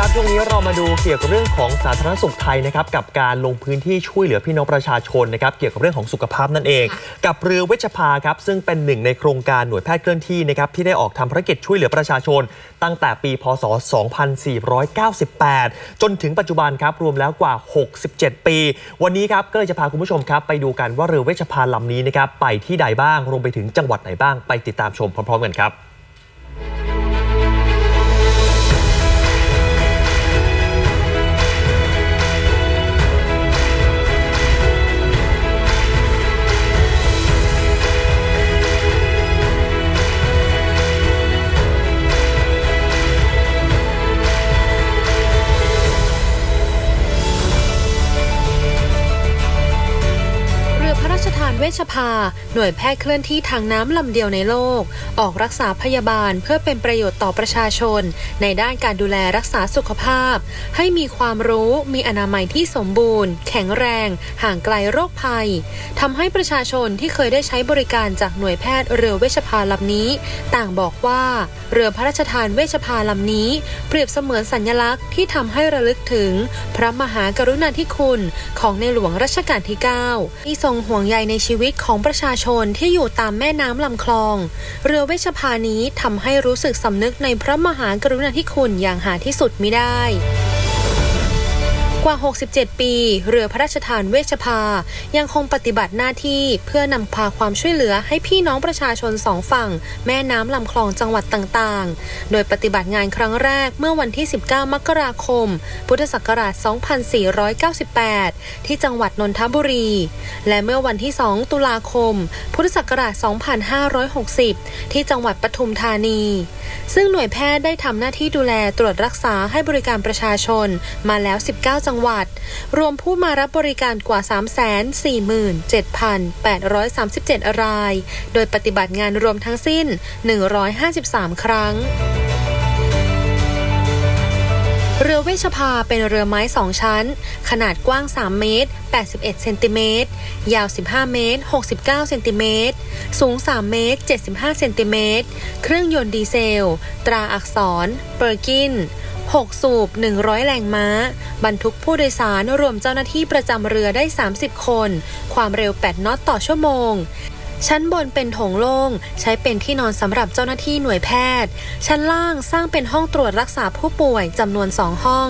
ครับช่วงนี้เรามาดูเกี่ยวกับเรื่องของสาธารณสุขไทยนะครับกับการลงพื้นที่ช่วยเหลือพี่น้องประชาชนนะครับเกี่ยวกับเรื่องของสุขภาพนั่นเอง กับเรือเวชภาครับซึ่งเป็นหนึ่งในโครงการหน่วยแพทย์เคลื่อนที่นะครับที่ได้ออกทำภารกิจช่วยเหลือประชาชน ตั้งแต่ปี พศ 2498 จนถึงปัจจุบันครับรวมแล้วกว่า 67 ปี วันนี้ครับก็เลยจะพาคุณผู้ชมครับไปดูกันว่าเรือเวชภาลำนี้นะครับไปที่ใดบ้างรวมไปถึงจังหวัดไหนบ้างไปติดตามชมพร้อมๆกันครับ วชภา หน่วยแพทย์เคลื่อนที่ทางน้ำลำเดียวในโลก ออกรักษาพยาบาลเพื่อเป็นประโยชน์ต่อประชาชน ในด้านการดูแลรักษาสุขภาพ ให้มีความรู้มีอนามัยที่สมบูรณ์ แข็งแรง ห่างไกลโรคภัยทำให้ประชาชนที่เคยได้ใช้บริการจากหน่วยแพทย์เรือเวชภาลำนี้ ต่างบอกว่า เรือพระราชทานเวชภาลำนี้ เปรียบเสมือนสัญลักษณ์ที่ทำให้ระลึกถึง พระมหากรุณาธิคุณของในหลวงรัชกาลที่ 9 ที่ทรงห่วงใยในชีวิตีวิตของประชาชนที่อยู่ตามแม่น้ำลำคลอง เรือเวชภานี้ทำให้รู้สึกสำนึกในพระมหากรุณาธิคุณอย่างหาที่สุดมิได้ กว่า 67 ปี เรือพระราชทานเวชภา ยังคงปฏิบัติหน้าที่เพื่อนำพาความช่วยเหลือให้พี่น้องประชาชนสองฝั่ง แม่น้ำลำคลองจังหวัดต่างๆ โดยปฏิบัติงานครั้งแรกเมื่อวันที่ 19 มกราคม พุทธศักราช 2498 ที่จังหวัดนนทบุรี และเมื่อวันที่ 2 ตุลาคม พุทธศักราช 2560 ที่จังหวัดปทุมธานี ซึ่งหน่วยแพทย์ได้ทำหน้าที่ดูแลตรวจรักษาให้บริการประชาชนมาแล้ว 19 จังหวัด รวมผู้มารับบริการกว่า 347,837 ราย โดยปฏิบัติงานรวมทั้งสิ้น 153 ครั้งเรือเวชพาหน์เป็นเรือไม้สองชั้น ขนาดกว้าง 3 เมตร 81 เซนติเมตร ยาว 15 เมตร 69 เซนติเมตร สูง 3 เมตร 75 เซนติเมตร เครื่องยนต์ดีเซล ตราอักษร Perkins 6 สูบ 100 แรงม้า บรรทุกผู้โดยสารรวมเจ้าหน้าที่ประจำเรือได้ 30 คน ความเร็ว 8น็อตต่อชั่วโมงชั้นบนเป็นโถงโล่ง ใช้เป็นที่นอนสำหรับเจ้าหน้าที่หน่วยแพทย์ ชั้นล่างสร้างเป็นห้องตรวจรักษาผู้ป่วยจำนวนสองห้อง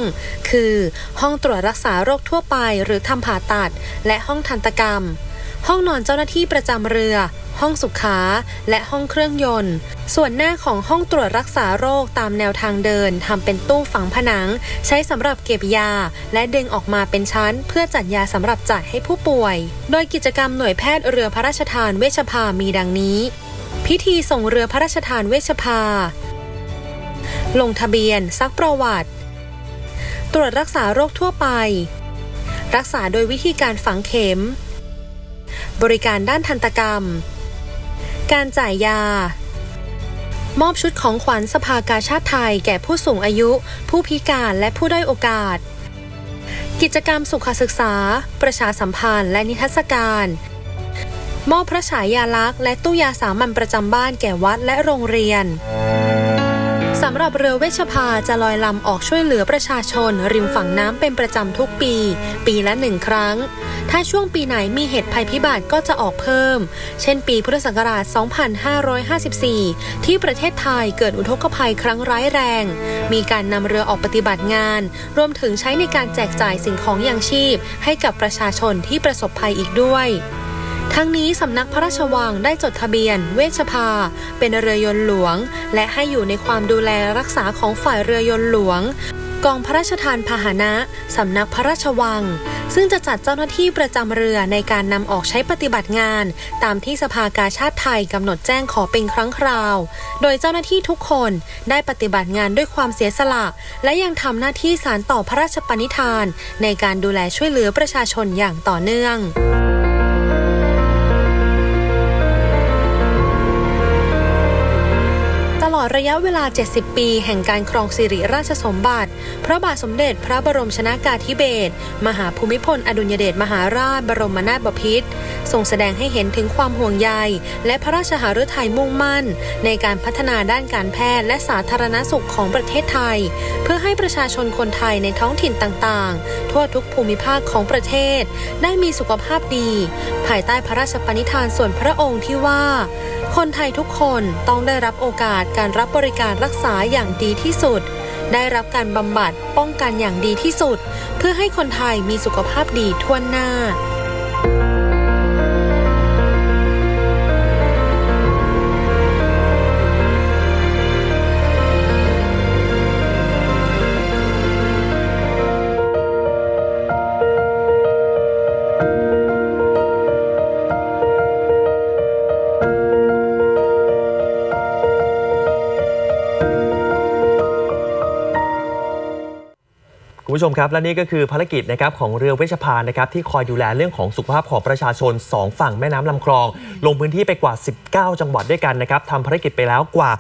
คือ ห้องตรวจรักษาโรคทั่วไปหรือทำผ่าตัด และห้องทันตกรรม ห้องนอนเจ้าหน้าที่ประจำเรือ ห้องสุขาและห้องเครื่องยนต์ ส่วนหน้าของห้องตรวจรักษาโรคตามแนวทางเดินทำเป็นตู้ฝังผนัง ใช้สำหรับเก็บยา และดึงออกมาเป็นชั้น เพื่อจัดยาสำหรับจ่ายให้ผู้ป่วย โดยกิจกรรมหน่วยแพทย์เรือพระราชทานเวชภามีดังนี้ พิธีส่งเรือพระราชทานเวชภา ลงทะเบียน ซักประวัติ ตรวจรักษาโรคทั่วไป รักษาโดยวิธีการฝังเข็ม บริการด้านทันตกรรม การจ่ายยา มอบชุดของขวัญสภากาชาติไทยแก่ผู้สูงอายุ ผู้พิการและผู้ด้อยโอกาส กิจกรรมสุขศึกษา ประชาสัมพันธ์และนิทรรศการมอบพระฉายาลักษณ์และตู้ยาสามัญประจำบ้านแก่วัดและโรงเรียน สำหรับเรือเวชภาจะลอยลำออกช่วยเหลือประชาชน ริมฝั่งน้ำเป็นประจำทุกปี ปีละหนึ่งครั้ง ถ้าช่วงปีไหนมีเหตุภัยพิบัติก็จะออกเพิ่ม เช่นปีพุทธศักราช 2554 ที่ประเทศไทยเกิดอุทกภัยครั้งร้ายแรง มีการนำเรือออกปฏิบัติงาน รวมถึงใช้ในการแจกจ่ายสิ่งของอย่างชีพ ให้กับประชาชนที่ประสบภัยอีกด้วย ทั้งนี้สำนักพระราชวังได้จดทะเบียน เวชภา เป็นเรือยนต์หลวง และให้อยู่ในความดูแลรักษาของฝ่ายเรือยนต์หลวง กองพระราชทานพาหนะสำนักพระราชวัง ซึ่งจะจัดเจ้าหน้าที่ประจำเรือในการนำออกใช้ปฏิบัติงาน ตามที่สภากาชาติไทยกำหนดแจ้งขอเป็นครั้งคราว โดยเจ้าหน้าที่ทุกคนได้ปฏิบัติงานด้วยความเสียสละ และยังทำหน้าที่สารต่อพระราชปณิธาน ในการดูแลช่วยเหลือประชาชนอย่างต่อเนื่อง ระยะเวลา 70 ปีแห่งการครองสิริราชสมบัติ พระบาทสมเด็จพระบรมชนากาธิเบศรมหาภูมิพลอดุลยเดชมหาราช บรมนาถบพิตรทรงแสดงให้เห็นถึงความห่วงใย และพระราชหฤทัยมุ่งมั่น ในการพัฒนาด้านการแพทย์และสาธารณสุขของประเทศไทย เพื่อให้ประชาชนคนไทยในท้องถิ่นต่างๆ ทั่วทุกภูมิภาคของประเทศ ได้มีสุขภาพดี ภายใต้พระราชปณิธานส่วนพระองค์ที่ว่า คนไทยทุกคนต้องได้รับโอกาสการรับบริการรักษาอย่างดีที่สุด ได้รับการบำบัดป้องกันอย่างดีที่สุด เพื่อให้คนไทยมีสุขภาพดีทั่วหน้า ผู้ชมครับ และนี่ก็คือภารกิจนะครับของเรือเวชภานะครับที่คอยดูแลเรื่องของสุขภาพของประชาชน 2 ฝั่งแม่น้ำลำคลอง ลงพื้นที่ไปกว่า 19 จังหวัดด้วยกันนะครับทำภารกิจไปแล้วกว่า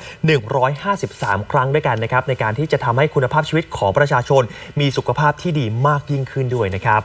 153 ครั้งด้วยกันนะครับในการที่จะทำให้คุณภาพชีวิตของประชาชน มีสุขภาพที่ดีมากยิ่งขึ้นด้วยนะครับ